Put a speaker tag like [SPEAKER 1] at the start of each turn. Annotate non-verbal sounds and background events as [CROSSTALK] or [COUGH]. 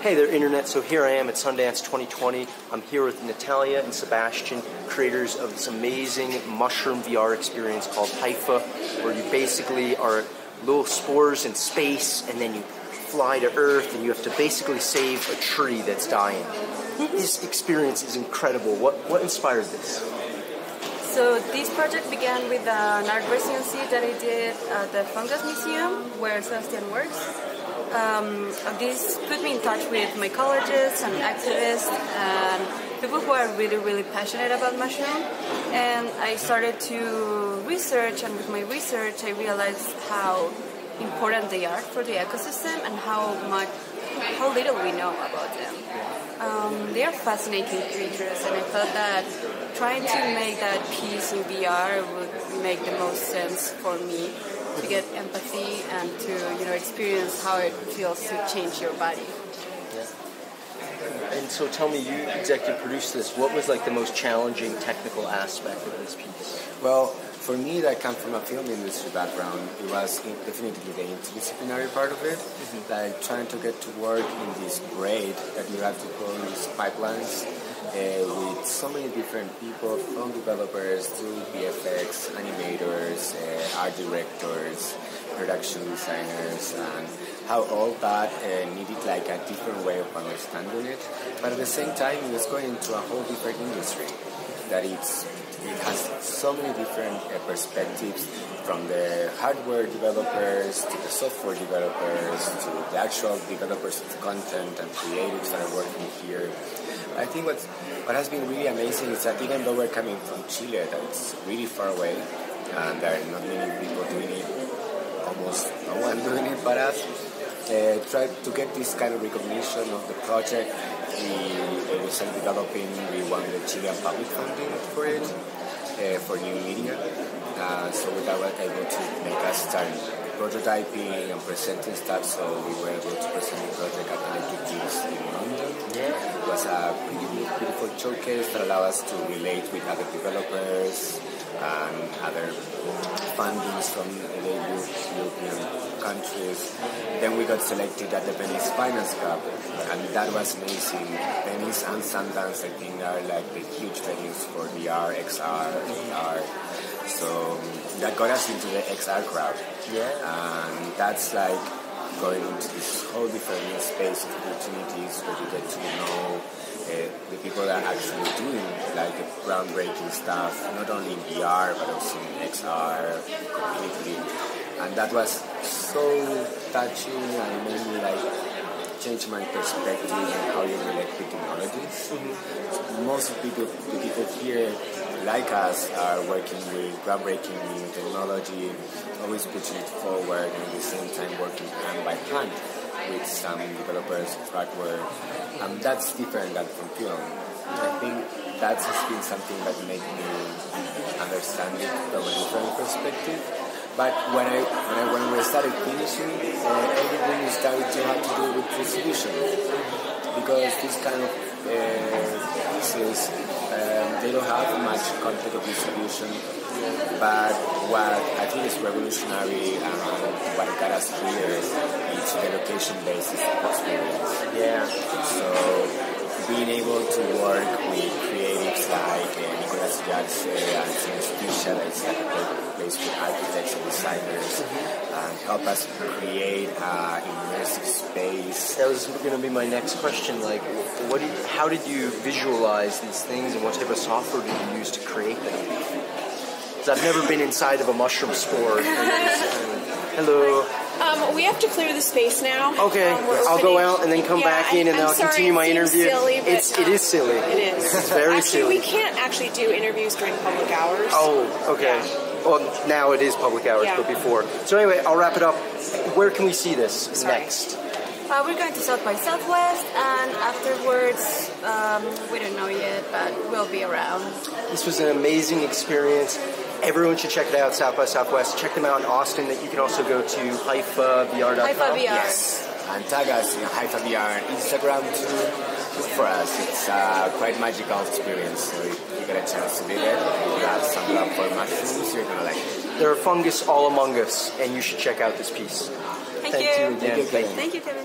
[SPEAKER 1] Hey there, Internet. So here I am at Sundance 2020. I'm here with Natalia and Sebastian, creators of this amazing mushroom VR experience called Hypha, where you basically are little spores in space and then you fly to Earth and you have to basically save a tree that's dying. This experience is incredible. What, what inspired this?
[SPEAKER 2] So this project began with an art residency that I did at the Fungus Museum, where Sebastian works. Um, this put me in touch with mycologists and activists and people who are really, really passionate about mushroom. And I started to research, and with my research, I realized how important they are for the ecosystem and how much, how little we know about them. Um, they are fascinating creatures, and I thought that trying to make that piece in VR would make the most sense for me to get empathy and to you know experience how it feels to change your body. Yeah.
[SPEAKER 1] And so tell me, you executive produced this. What was like the most challenging technical aspect of this piece?
[SPEAKER 3] Well, for me, that come from a film industry background, it was definitely the interdisciplinary part of it. Mm-hmm. Like trying to get to work in this braid that you have to go in these pipelines uh, with so many different people, from developers to VFX, animators, uh, art directors, production designers, and how all that uh, needed like a different way of understanding it. But at the same time, it was going into a whole different industry that it's it has so many different uh, perspectives from the hardware developers to the software developers to the actual developers of content and creatives that are working here. I think what's, what has been really amazing is that even though we're coming from Chile, that's really far away, and there are not many people doing it, almost no one [LAUGHS] doing it but us, uh, try to get this kind of recognition of the project. We, we started developing, we won the Chilean public funding for it, uh, for new media. Uh, so that was able to make us start prototyping and presenting stuff, so we were able to present the project at Geeks in London. Yeah. It was a pretty beautiful showcase that allowed us to relate with other developers and other fundings from the European countries. Then we got selected at the Venice Finance Cup, and that was amazing. Venice and Sundance, I think, are like the huge venues for VR, XR, VR. So that got us into the XR crowd. Yeah. And that's like going into this whole different space of opportunities where you get to know uh, the people that are actually doing like the groundbreaking stuff, not only in VR but also in XR completely. And that was so touching and made me like change my perspective on how you relate with technologies. Mm-hmm. Most of people, the people here like us are working with groundbreaking new technology, always pushing it forward, and at the same time working hand by hand with some developers hardware. Um, that's different than from film. I think that has been something that made me understand it from a different perspective. But when I when, I, when we started finishing, uh, everything started to have to do with distribution because this kind of uh, pieces um, they don't have much content of distribution. But what I think is revolutionary and what got us here is the location-based experience.
[SPEAKER 1] Yeah.
[SPEAKER 3] So being able to work with creatives like uh, Nicolas Jacques and Synesthesia, that's like a place with architects and designers, and um, help us create an immersive space.
[SPEAKER 1] That was going to be my next question. Like, what did, how did you visualize these things, and what type of software did you use to create them? Because I've never been inside of a mushroom spore. [LAUGHS] Hello.
[SPEAKER 4] Um, we have to clear the space now.
[SPEAKER 1] Okay,
[SPEAKER 4] um,
[SPEAKER 1] I'll go out and then come
[SPEAKER 4] yeah,
[SPEAKER 1] back in, and
[SPEAKER 4] I'm
[SPEAKER 1] then I'll
[SPEAKER 4] sorry,
[SPEAKER 1] continue my
[SPEAKER 4] it
[SPEAKER 1] interview.
[SPEAKER 4] Silly, but,
[SPEAKER 1] it's it is silly.
[SPEAKER 4] It is. [LAUGHS]
[SPEAKER 1] It's very
[SPEAKER 4] actually,
[SPEAKER 1] silly.
[SPEAKER 4] we can't actually do interviews during public hours.
[SPEAKER 1] Oh, okay.
[SPEAKER 4] Yeah.
[SPEAKER 1] Well, now it is public hours,
[SPEAKER 4] Yeah.
[SPEAKER 1] but before. So anyway, I'll wrap it up. Where can we see this
[SPEAKER 4] Sorry.
[SPEAKER 1] next?
[SPEAKER 2] Uh, we're going to South by Southwest, and afterwards, um, we don't know yet, but we'll be around.
[SPEAKER 1] This was an amazing experience. Everyone should check it out, South by Southwest. Check them out in Austin. That you can also go to HyphaVR.com.
[SPEAKER 2] Hypha VR.
[SPEAKER 3] Yes. And tag us in Hypha VR on Instagram too. For us. It's uh, a quite magical experience. So if you get a chance to be there, you have some love for mushrooms, you're gonna like it.
[SPEAKER 1] There are fungus all among us, and you should check out this piece.
[SPEAKER 2] Thank,
[SPEAKER 1] Thank
[SPEAKER 2] you.
[SPEAKER 1] you again.
[SPEAKER 3] Thank you.
[SPEAKER 1] Thank you.
[SPEAKER 2] Thank you, Kevin.